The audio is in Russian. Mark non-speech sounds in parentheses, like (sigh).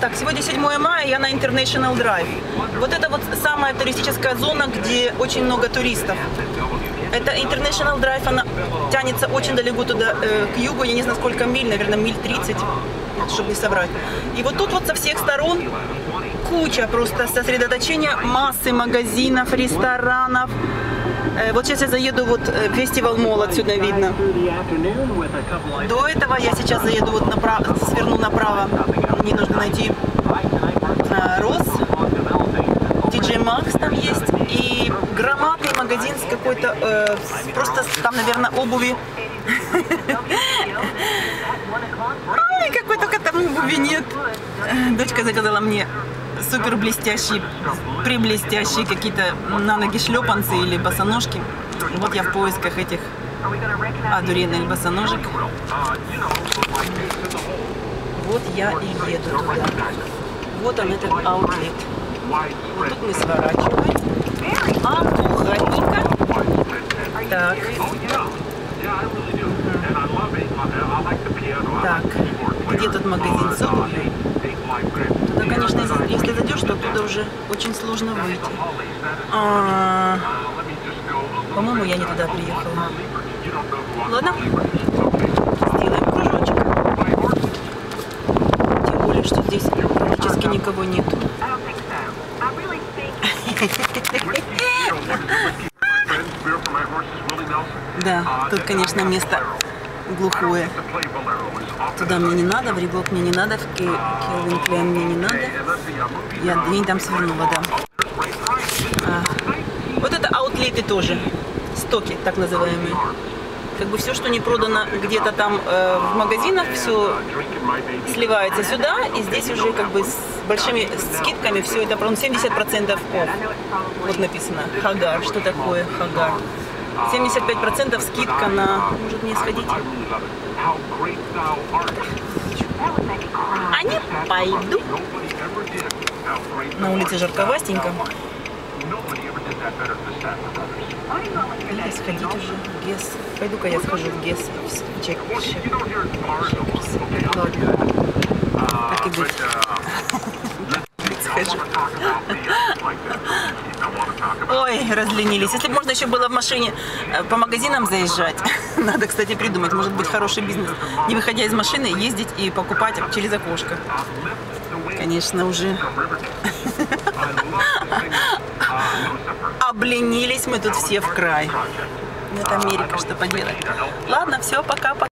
Так, сегодня 7 мая, я на International Drive. Вот это вот самая туристическая зона, где очень много туристов. Это International Drive, она тянется очень далеко туда, э, к югу, я не знаю сколько миль, наверное, миль 30, чтобы не соврать. И вот тут вот со всех сторон куча просто сосредоточения массы магазинов, ресторанов. Э, вот сейчас я заеду, вот э, фестивал Мол отсюда видно. До этого я сейчас заеду вот направо, сверну направо. Мне нужно найти Рос, DJ Max там есть и громадный магазин с какой-то, э, просто там, наверное, обуви. (laughs) Ай, какой только там обуви нет. Э, Дочка заказала мне супер блестящие, приблестящие какие-то на ноги шлепанцы или босоножки. Вот я в поисках этих одуренных босоножек. Вот я и еду туда. Вот он, этот аутлет. Вот тут мы сворачиваем. Аккуратненько. Так. Так. Где тут магазин с? Туда, конечно, если- если зайдешь, то оттуда уже очень сложно выйти. А, По-моему, я не туда приехала. Ладно. Сделаем кружочек. Тем более, что здесь практически никого нету. (laughs) Да, тут, конечно, место глухое. Туда мне не надо, в Ригок мне не надо, в Ке- Келвин Клейн мне не надо. Я не там свернула, да. А, Вот это аутлеты тоже. Стоки, так называемые. Как бы все, что не продано где-то там э, в магазинах, все сливается сюда, и здесь уже как бы с большими скидками все это продано 70% off. Вот написано Хагар. Что такое Хагар? 75% скидка на... Может мне сходить? А не пойду. На улице жарковастенько. Или сходить уже в ГЕС. Пойду-ка я схожу в ГЕС. Чек. Ладно. Так и быть. (laughs) Схожу. Ой, разленились. Если бы можно еще было в машине э, по магазинам заезжать. (laughs) Надо, кстати, придумать. Может быть, хороший бизнес. Не выходя из машины, ездить и покупать через окошко. Конечно, уже (laughs) обленились мы тут все в край. Это Америка, что поделать. Ладно, все, пока-пока.